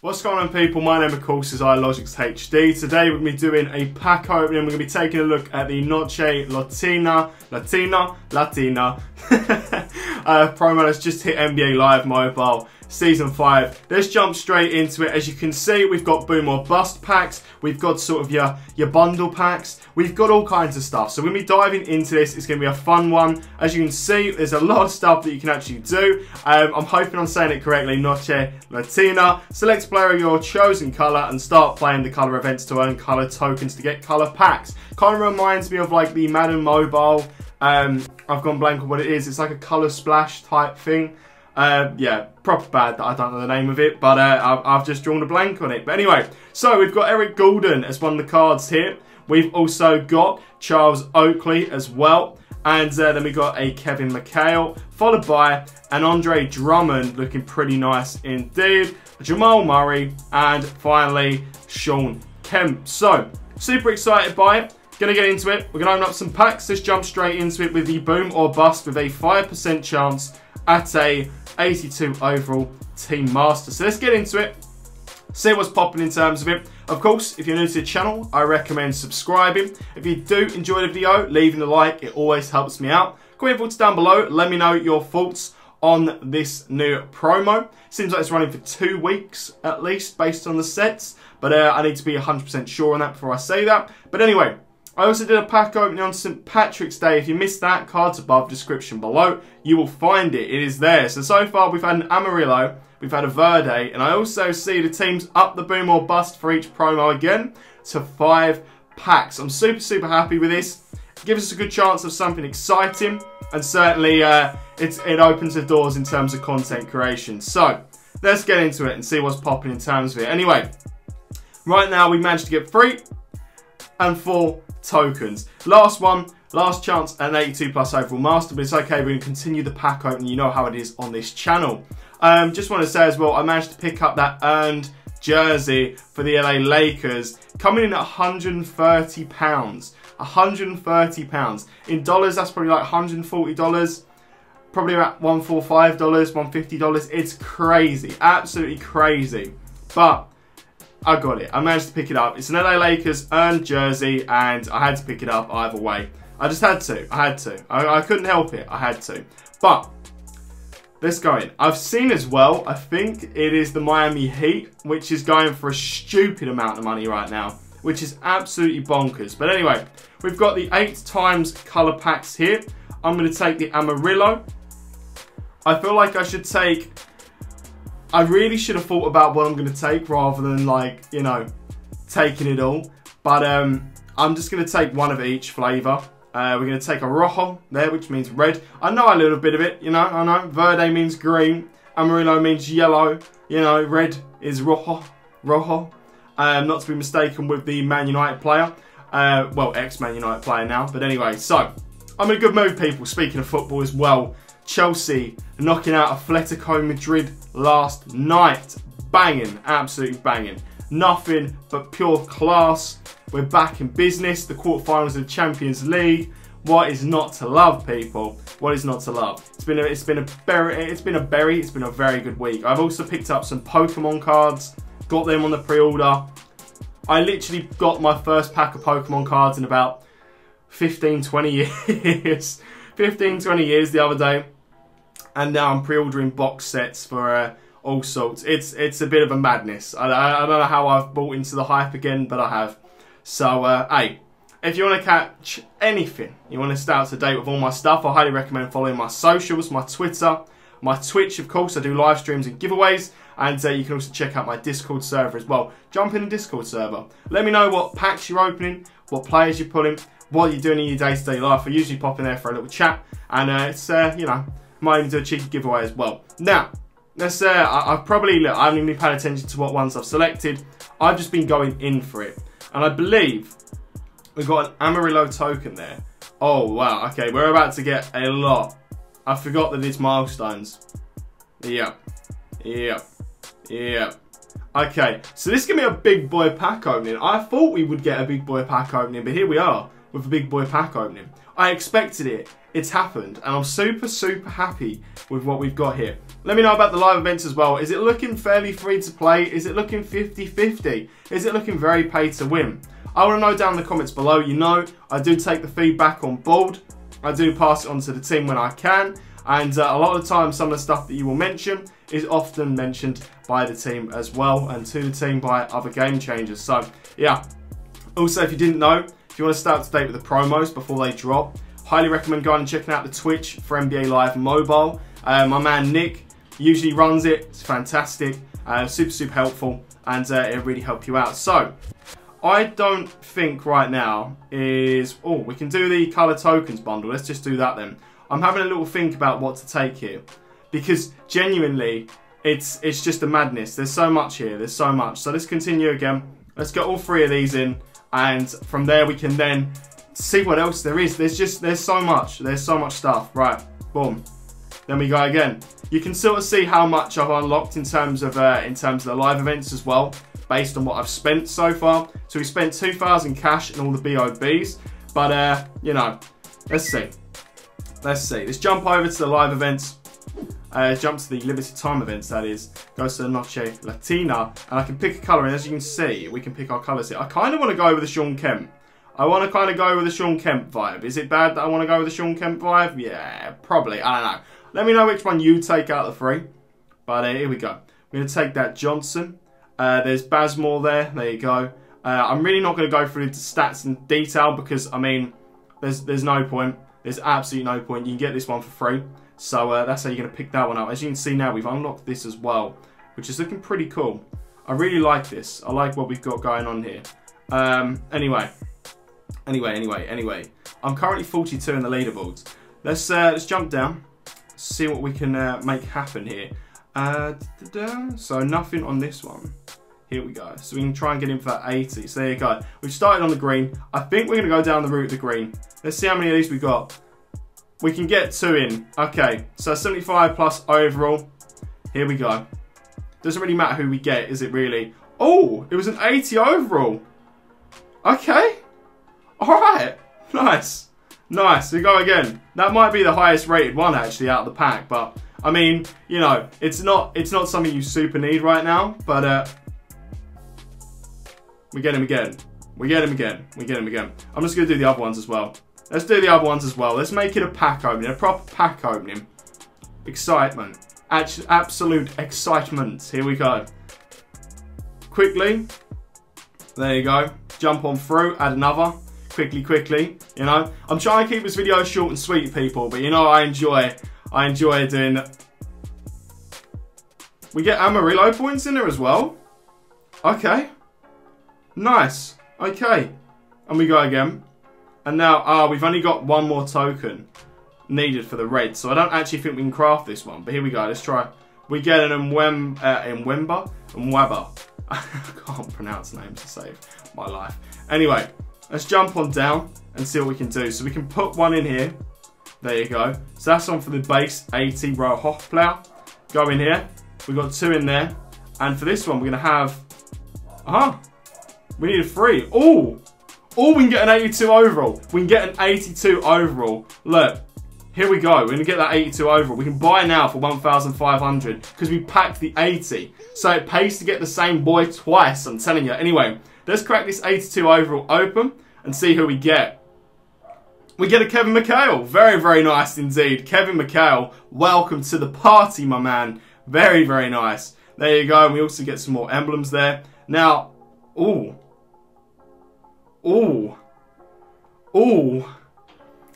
What's going on people, my name of course is iLogics HD. Today we're going to be doing a pack opening, we're going to be taking a look at the Noche Latina, Latina, Latina uh, promo that's just hit NBA Live Mobile Season 5. Let's jump straight into it. As you can see, we've got boom or bust packs. We've got sort of your, your bundle packs. We've got all kinds of stuff. So to be diving into this. It's going to be a fun one. As you can see, there's a lot of stuff that you can actually do. Um, I'm hoping I'm saying it correctly. Noche Latina. Select player of your chosen colour and start playing the colour events to earn colour tokens to get colour packs. Kind of reminds me of like the Madden Mobile. Um, I've gone blank on what it is. It's like a colour splash type thing. Uh, yeah, proper bad that I don't know the name of it, but uh, I've, just drawn a blank on it. But anyway, so we've got Eric Gordon as one of the cards here. We've also got Charles Oakley as well. And uh, then we got a Kevin McHale, followed by an Andre Drummond, looking pretty nice indeed. Jamal Murray, and finally, Shawn Kemp. So, super excited by it. Gonna get into it. We're gonna open up some packs. Let's jump straight into it with the boom or bust with a 5% chance at a 82 overall Team Master. So let's get into it, see what's popping in terms of it. Of course, if you're new to the channel, I recommend subscribing. If you do enjoy the video, leaving a like, it always helps me out. Comment thoughts down below, let me know your thoughts on this new promo. Seems like it's running for two weeks at least, based on the sets. But uh, I need to be 100% sure on that before I say that. But anyway, I also did a pack opening on St. Patrick's Day. If you missed that, cards above, description below. You will find it. It is there. So, so far we've had an Amarillo, we've had a Verde, and I also see the teams up the boom or bust for each promo again to five packs. I'm super, super happy with this. It gives us a good chance of something exciting, and certainly uh, it opens the doors in terms of content creation. So, let's get into it and see what's popping in terms of it. Anyway, right now we managed to get three and four tokens. Last one, last chance an 82 plus overall master, but it's okay, we're to continue the pack open. You know how it is on this channel. Um, just want to say as well, I managed to pick up that earned jersey for the LA Lakers, coming in at 130 pounds. 130 pounds. In dollars, that's probably like 140 dollars. Probably about $145, $150. It's crazy. Absolutely crazy. But I got it. I managed to pick it up. It's an LA Lakers earned jersey, and I had to pick it up either way. I just had to. I had to. I, I couldn't help it. I had to. But let's go in. I've seen as well, I think it is the Miami Heat, which is going for a stupid amount of money right now, which is absolutely bonkers. But anyway, we've got the eight times color packs here. I'm going to take the Amarillo. I feel like I should take I really should have thought about what I'm going to take rather than like, you know, taking it all. But um, I'm just going to take one of each flavour. Uh, we're going to take a rojo there, which means red. I know a little bit of it, you know, I know. Verde means green. Amarillo means yellow. You know, red is rojo. Rojo. Um, not to be mistaken with the Man United player. Uh, well, ex-Man United player now. But anyway, so, I'm in a good mood, people. Speaking of football as well. Chelsea knocking out Atletico Madrid last night. Banging, absolutely banging. Nothing but pure class. We're back in business. The quarterfinals of the Champions League. What is not to love, people? What is not to love? It's been a, it's been a berry. It's been a berry. It's been a very good week. I've also picked up some Pokemon cards. Got them on the pre-order. I literally got my first pack of Pokemon cards in about 15, 20 years. 15, 20 years the other day and now I'm pre-ordering box sets for uh, all sorts. It's it's a bit of a madness. I, I, don't know how I've bought into the hype again, but I have. So, uh, hey, if you want to catch anything, you want to stay up to date with all my stuff, I highly recommend following my socials, my Twitter, my Twitch, of course. I do live streams and giveaways, and uh, you can also check out my Discord server as well. Jump in the Discord server. Let me know what packs you're opening, what players you're pulling, what you're doing in your day-to-day -day life. I usually pop in there for a little chat, and uh, it's, uh, you know, might even do a cheeky giveaway as well. Now, let's say I, have probably, look, I haven't even paid attention to what ones I've selected. I've just been going in for it. And I believe we've got an Amarillo token there. Oh, wow. Okay, we're about to get a lot. I forgot that it's milestones. Yep. Yep. Yep. Okay, so this is going to be a big boy pack opening. I thought we would get a big boy pack opening, but here we are with a big boy pack opening. I expected it. It's happened, and I'm super, super happy with what we've got here. Let me know about the live events as well. Is it looking fairly free to play? Is it looking 50-50? Is it looking very pay to win? I want to know down in the comments below. You know, I do take the feedback on board. I do pass it on to the team when I can. And uh, a lot of the time, some of the stuff that you will mention is often mentioned by the team as well and to the team by other game changers. So, yeah. Also, if you didn't know, if you want to stay up to date with the promos before they drop, highly recommend going and checking out the Twitch for NBA Live Mobile. Uh, my man Nick usually runs it. It's fantastic, uh, super, super helpful, and uh, it really help you out. So, I don't think right now is... Oh, we can do the colour tokens bundle. Let's just do that then. I'm having a little think about what to take here. Because genuinely, it's it's just a madness. There's so much here. There's so much. So let's continue again. Let's get all three of these in. And from there we can then see what else there is. There's just, there's so much. There's so much stuff. Right, boom. Then we go again. You can sort of see how much I've unlocked in terms of uh, in terms of the live events as well, based on what I've spent so far. So we spent 2,000 cash and all the BOBs. But, uh, you know, let's see. Let's see. Let's jump over to the live events. Uh, jump to the limited time events, that is. Go to Noche Latina. And I can pick a colour. And as you can see, we can pick our colours here. I kind of want to go with the Shawn Kemp. I want to kind of go with the Shawn Kemp vibe. Is it bad that I want to go with the Shawn Kemp vibe? Yeah, probably. I don't know. Let me know which one you take out of the three. But uh, here we go. We're going to take that Johnson. Uh, there's Bazemore there. There you go. Uh, I'm really not going to go through the stats in detail because, I mean, there's there's no point. There's absolutely no point. You can get this one for free. So uh, that's how you're going to pick that one up. As you can see now, we've unlocked this as well, which is looking pretty cool. I really like this. I like what we've got going on here. Um, anyway, anyway, anyway, anyway. I'm currently 42 in the leaderboards. Let's uh, let's jump down, see what we can uh, make happen here. Uh, da -da. So nothing on this one. Here we go. So we can try and get in for that 80. So there you go. We've started on the green. I think we're going to go down the route of the green. Let's see how many of these we got. We can get two in. Okay, so 75 plus overall. Here we go. Doesn't really matter who we get, is it really? Oh, it was an 80 overall. Okay. All right. Nice. Nice. We go again. That might be the highest rated one actually out of the pack, but I mean, you know, it's not it's not something you super need right now, but uh, we get him again. We get him again. We get him again. I'm just going to do the other ones as well. Let's do the other ones as well. Let's make it a pack opening. A proper pack opening. Excitement. absolute excitement. Here we go. Quickly. There you go. Jump on through. Add another. Quickly, quickly. You know. I'm trying to keep this video short and sweet, people. But you know I enjoy I enjoy doing... We get Amarillo points in there as well. Okay. Nice. Okay. And we go again. And now, ah, we've only got one more token needed for the red. So I don't actually think we can craft this one. But here we go. Let's try. We get an Mwem, uh, Mwemba. I can't pronounce names to save my life. Anyway, let's jump on down and see what we can do. So we can put one in here. There you go. So that's on for the base 80 Rojo player. Go in here. We've got two in there. And for this one, we're going to have... Uh huh we need a three. Oh, oh, we can get an 82 overall. We can get an 82 overall. Look, here we go. We're going to get that 82 overall. We can buy now for 1,500 because we packed the 80. So it pays to get the same boy twice, I'm telling you. Anyway, let's crack this 82 overall open and see who we get. We get a Kevin McHale. Very, very nice indeed. Kevin McHale, welcome to the party, my man. Very, very nice. There you go. And we also get some more emblems there. Now, ooh, Ooh. Ooh.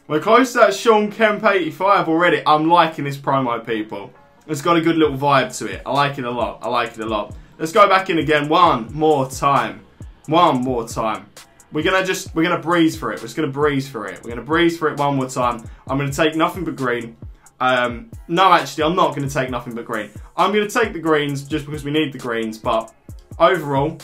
We're close to that Shawn Kemp 85 already. I'm liking this promo, people. It's got a good little vibe to it. I like it a lot. I like it a lot. Let's go back in again one more time. One more time. We're gonna just we're gonna breeze for it. We're just gonna breeze for it. We're gonna breeze for it one more time. I'm gonna take nothing but green. Um, no, actually, I'm not gonna take nothing but green. I'm gonna take the greens just because we need the greens, but overall,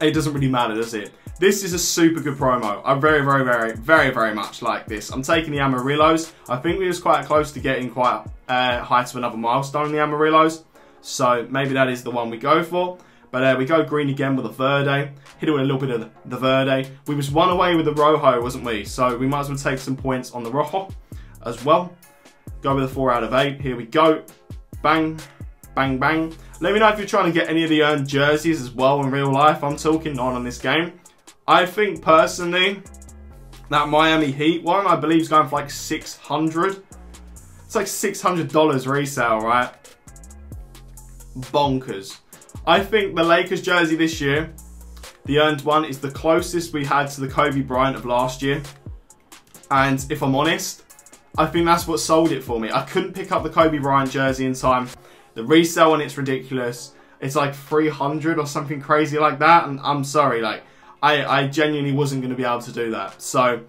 it doesn't really matter, does it? This is a super good promo. I very, very, very, very, very much like this. I'm taking the Amarillos. I think we was quite close to getting quite uh, high to another milestone in the Amarillos. So maybe that is the one we go for. But uh, we go green again with a Verde. Hit it with a little bit of the Verde. We was one away with the Rojo, wasn't we? So we might as well take some points on the Rojo. as well. Go with a 4 out of 8. Here we go. Bang, bang, bang. Let me know if you're trying to get any of the earned jerseys as well in real life. I'm talking not on this game. I think personally, that Miami Heat one, I believe is going for like 600 It's like $600 resale, right? Bonkers. I think the Lakers jersey this year, the earned one, is the closest we had to the Kobe Bryant of last year. And if I'm honest, I think that's what sold it for me. I couldn't pick up the Kobe Bryant jersey in time. The resale on it's ridiculous. It's like 300 or something crazy like that. And I'm sorry, like, I, I genuinely wasn't going to be able to do that. So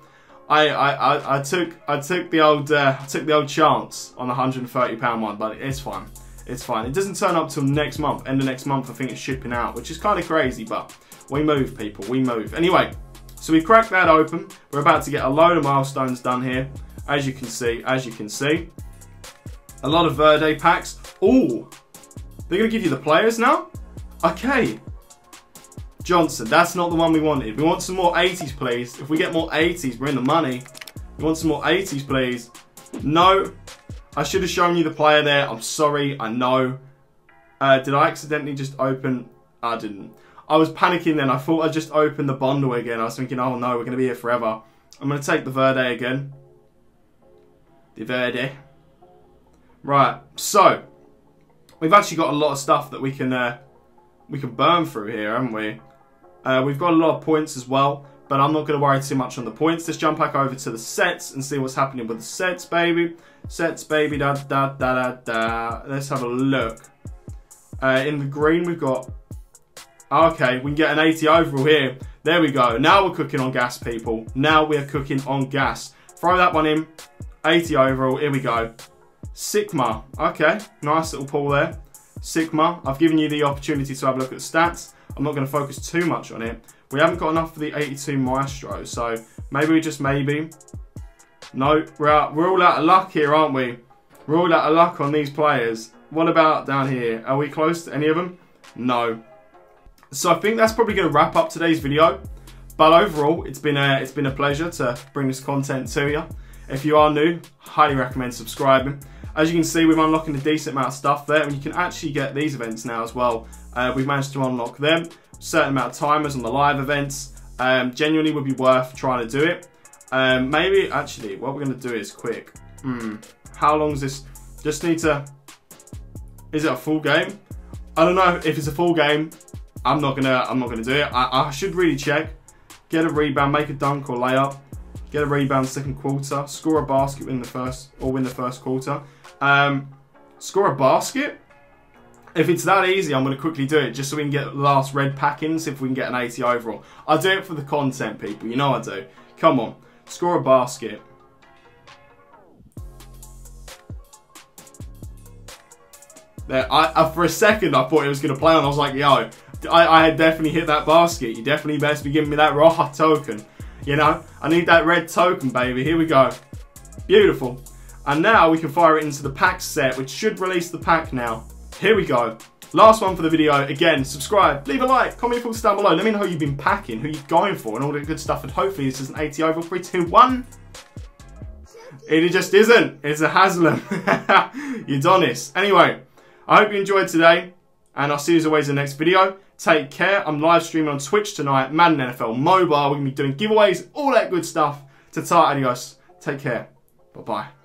I, I, I, took I took the old uh, I took the old chance on the 130 pound one, but it's fine. It's fine. It doesn't turn up till next month. End of next month, I think it's shipping out, which is kind of crazy, but we move, people. We move. Anyway, so we cracked that open. We're about to get a load of milestones done here, as you can see. As you can see, a lot of Verde packs. Oh, they're gonna give you the players now. Okay, Johnson, that's not the one we wanted. We want some more 80s, please. If we get more 80s, we're in the money. We want some more 80s, please. No, I should have shown you the player there. I'm sorry, I know. Uh, did I accidentally just open? I didn't. I was panicking then. I thought I just opened the bundle again. I was thinking, oh no, we're going to be here forever. I'm going to take the Verde again. The Verde. Right, so. We've actually got a lot of stuff that we can uh, we can burn through here, haven't we? Uh, we've got a lot of points as well, but I'm not going to worry too much on the points. Let's jump back over to the sets and see what's happening with the sets, baby. Sets, baby, da da da da da. Let's have a look. Uh, in the green, we've got... Okay, we can get an 80 overall here. There we go. Now we're cooking on gas, people. Now we're cooking on gas. Throw that one in. 80 overall. Here we go. Sigma. Okay, nice little pull there. Sigma. I've given you the opportunity to have a look at stats. I'm not going to focus too much on it. We haven't got enough for the 82 Maestro, so maybe we just maybe. No, we're, out, we're all out of luck here, aren't we? We're all out of luck on these players. What about down here? Are we close to any of them? No. So I think that's probably going to wrap up today's video. But overall, it's been a it's been a pleasure to bring this content to you. If you are new, highly recommend subscribing. As you can see, we're unlocking a decent amount of stuff there, and you can actually get these events now as well. Uh, we've managed to unlock them. Certain amount of timers on the live events. Um, genuinely would be worth trying to do it. Um, maybe, actually, what we're going to do is quick. Hmm, how long is this? Just need to... Is it a full game? I don't know if it's a full game. I'm not gonna. I'm not gonna do it. I, I should really check. Get a rebound, make a dunk or layup. Get a rebound second quarter. Score a basket in the first or win the first quarter. Um, score a basket. If it's that easy, I'm going to quickly do it just so we can get the last red packings if we can get an 80 overall. I do it for the content, people. You know I do. Come on. Score a basket. There, I, I, for a second, I thought it was going to play on. I was like, yo, I, I had definitely hit that basket. You definitely best be giving me that raw token. You know, I need that red token, baby. Here we go. Beautiful. And now we can fire it into the pack set, which should release the pack now. Here we go. Last one for the video. Again, subscribe, leave a like, comment your thoughts down below. Let me know who you've been packing, who you're going for, and all that good stuff. And hopefully this is an 80 over 3, 2, 1. It just isn't. It's a Haslem. Udonis. Anyway, I hope you enjoyed today. And I'll see you as always in the next video. Take care. I'm live streaming on Twitch tonight. Madden NFL Mobile. We're going to be doing giveaways, all that good stuff. To start, adios. Take care. Bye-bye.